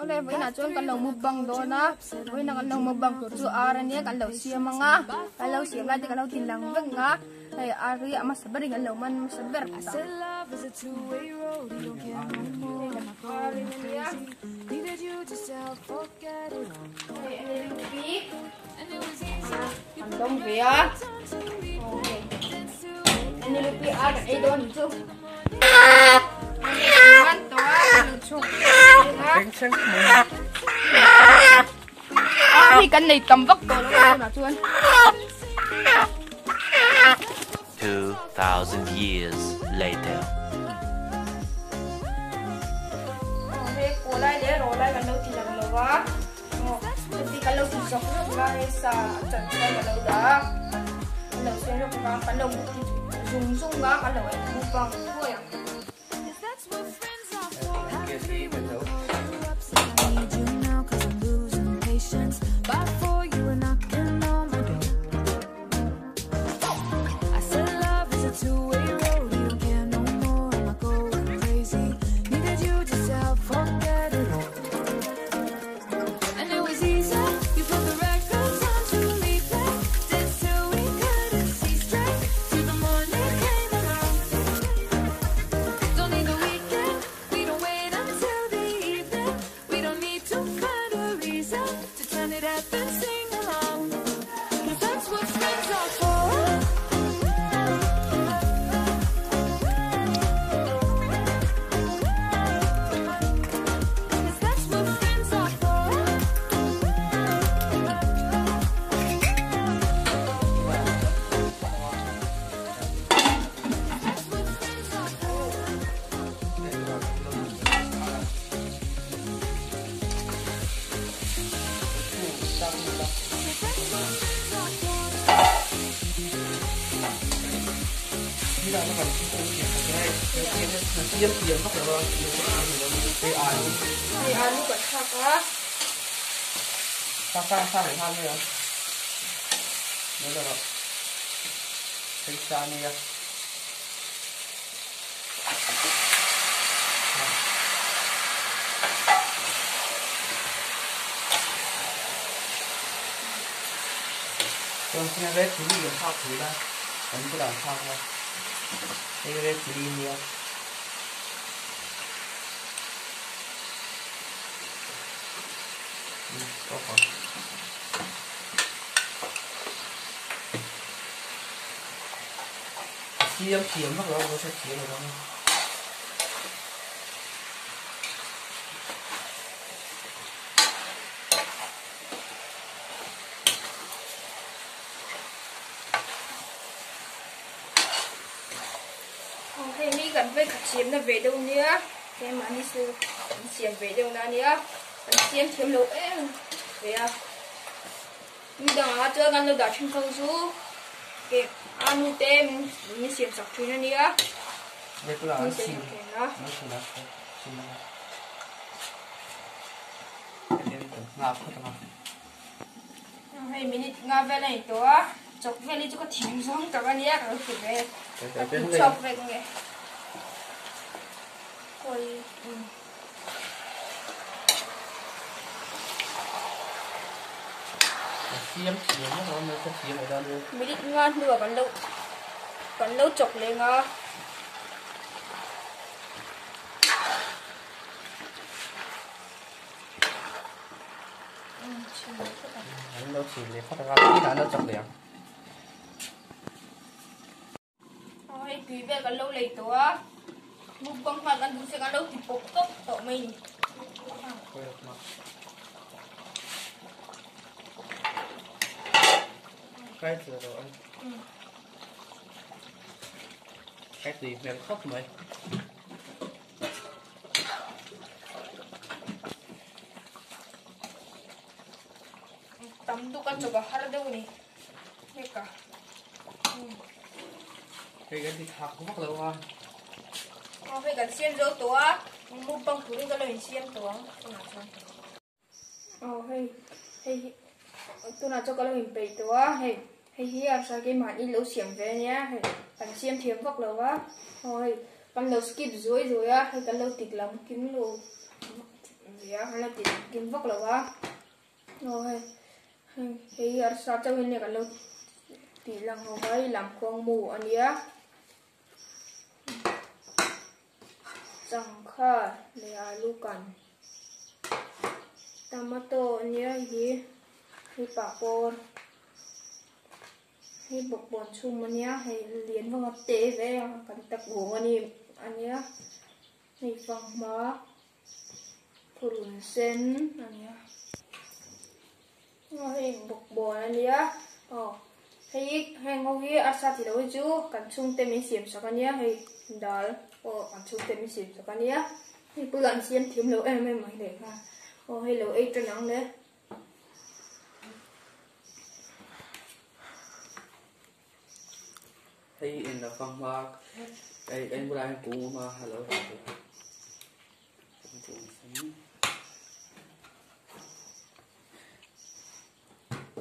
oleh wai na chuan kan lo do na wai na kan lo mu bang tur chu ar ania kan lo siam anga kan lo nga lai ari ama sabar kan man ma sabar ta Needed you to self forget ai kan nei tam vak to lo na chuan 2,000 years later. he ko lai le ro lai kan lo ti lang lo wa ti kan lo ti sok la he sa chan kan lo da kan lo se lo ka kan lo dùng dùng ga kan lo ai mu bang thì ăn lúc khác á. Sang sang sang để than nữa nữa là đó thấy xa đi à Còn cái red thì đi làm sao thử ra. Anh có làm sao không Cái red thì đi nhiều Ừ, có còn khi em kiếm mất rồi, nó sẽ kiếm rồi đó mi với cả chiếm là về đâu nhá thế mà đi sư chiếm về đâu nào nhá chiếm chiếm lỗ về à. Mi đang ở gần đâu đã trên không cũng là mi ăn sẽ xiêm cái nó Nó chỉ là xiêm này Đây là ngạp hết rồi hay mình ngã về này ตัว chọc về đi chỗ có thiếu giống cả cái nhá cái kiểu đây chọc về cái coi ừ. Xiêm xiêm mất rồi, nó sẽ xiêm ở đâu nữa mình đi ngon nữa còn lâu còn lâu chọc lên Anh đâu chỉ để phát ra tí là nó chọc liền Ôi, quý về cái lâu lấy ตัว Mục băng mà gần đúng sẽ cái lâu thì bốc tốc tổ mình. Quay được mà cái 开始 rồi ừ. cái gì mẹ khóc mày. Tắm tu con bà hát đâu nè biết cả. Cái cái gì thật không bắt đầu ha không phải cần xiên rau á. Mua bông thủ đi cái lời xiên tủa không phải hay hay Tôi là cho cái lời mình bày ตัว Hay Hay hi à sao cái mà đi lâu xiêm về nhá Hay bạn xiêm thiếm vọc lâu á. Thôi bạn lâu skip rồi rồi á Hay cái lâu tịt lắm, kiếm lâu Gì á, Hay là tịch liền vóc là quá rồi hi à sao cho mình này cái lâu tịt lắm hồ ấy làm con mù anh nhá. Chẳng rằng kha le alu kan tomato anh nhé hi hi papor hi bột bột chung mà nhá hay liền vào ngọt tế về cần tập uống anh em anh nhé. Hi vàng má purun sen anh nhé. Hay bột bột anh nhá ờ hay hay ngô ghi hi sao thì đâu chứ? Cần chung tên mình xiêm sao cái nhá hay đó ờ cần chung tên mình xiêm sao cái nhá thì bữa lần xiêm thiếu lâu em em mày để ha ờ hay lâu ấy cho nắng đấy. Hey, in the fun park. Hey, anh bữa nay cũng mà hello sống.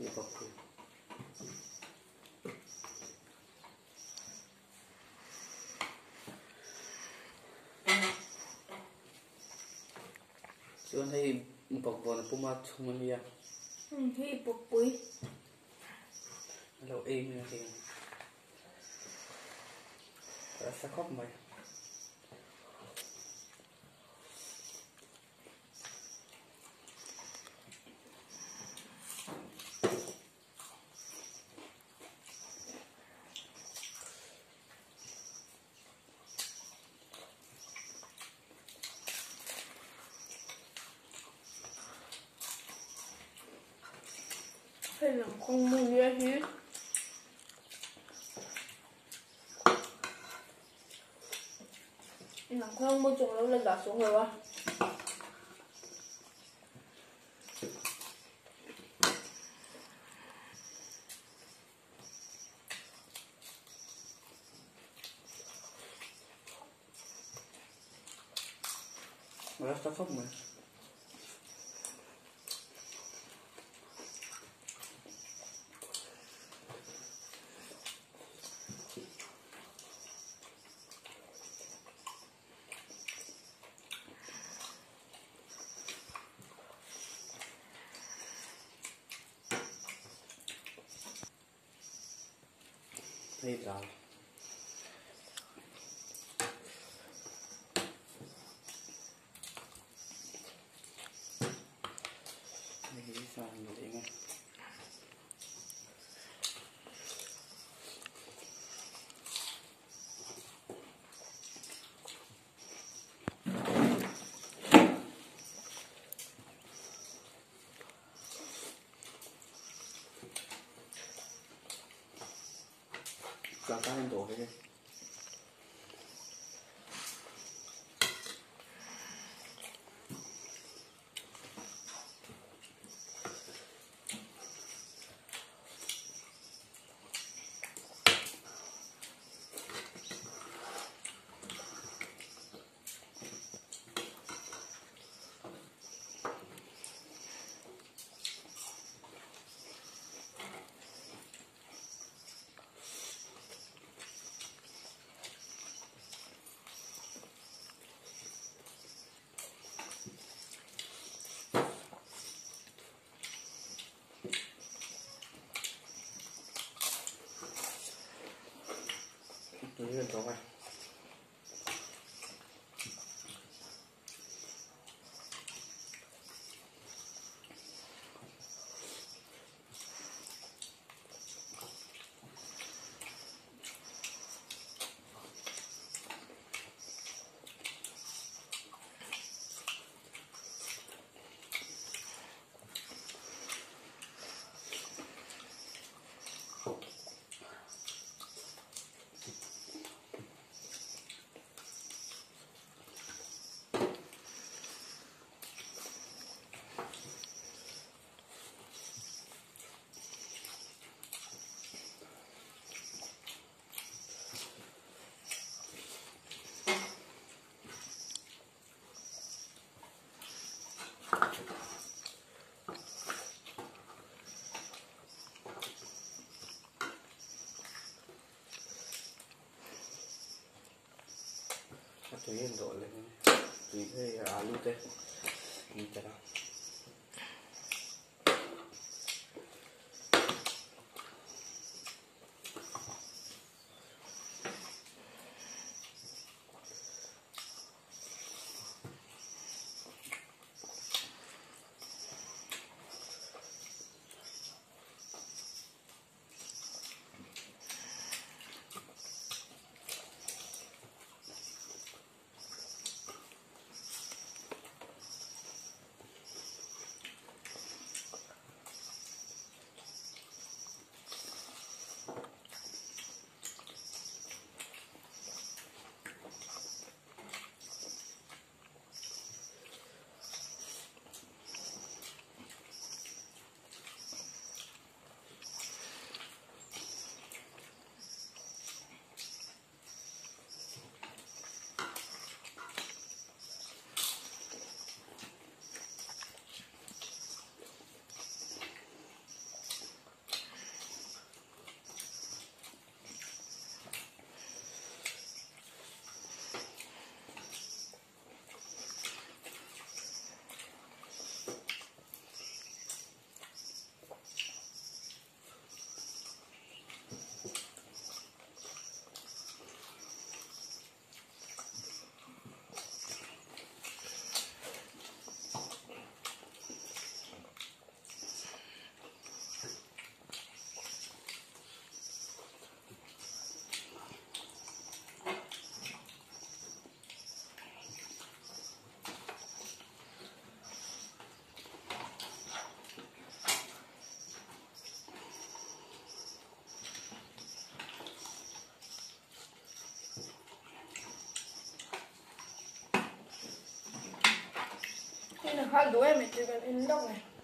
Đi bọc bọc nó mà chung mình vậy. ừ hi bột bụi Hello em nha thì. Rasa khóc mày. hay làm con mù nhé hi làm con mù trồng lâu lên đỏ xuống rồi. Quá Rasa khóc mày. Thấy rồi. Đây cái sao như thế nghe. Cả cái anh tổ cái đi. Tôi lên tổ này. Tôi yên độ lên. Tùy thế à lúc thế. Như endong eh. thế này ở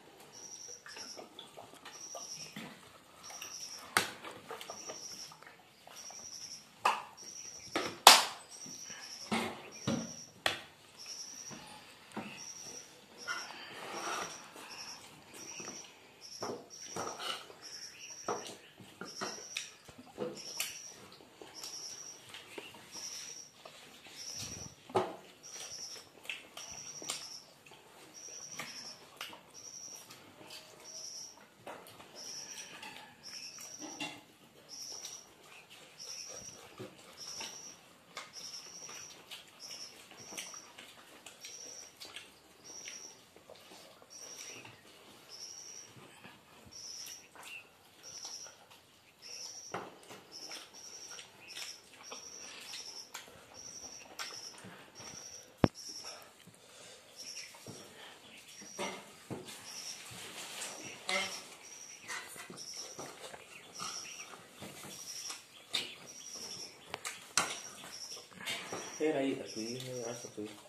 era ahí a su hijo, a su hijo.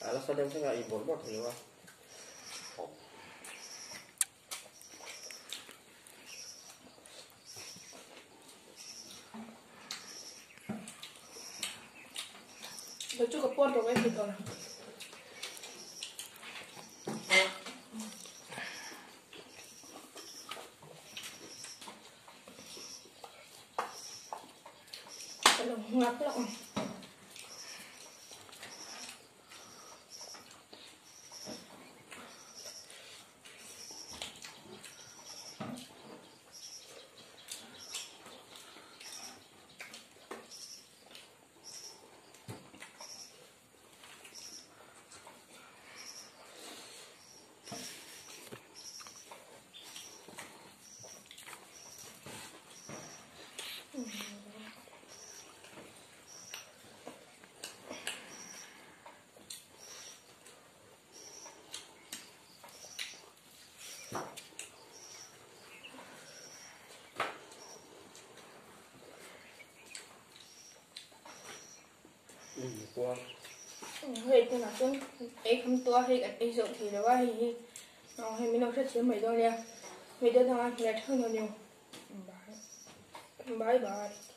Alas nggak impor buat ini. 들려와 Lo chuka por to cái rồi. Qua Hei tu nak tu, ấy không to hay kan ấy rộng thì là hei thì Nó hay mình nó sẽ chiếm mấy đâu nha. Mấy đứa thằng anh nhặt hơn nhiều nhiều. Bye. Bye bye.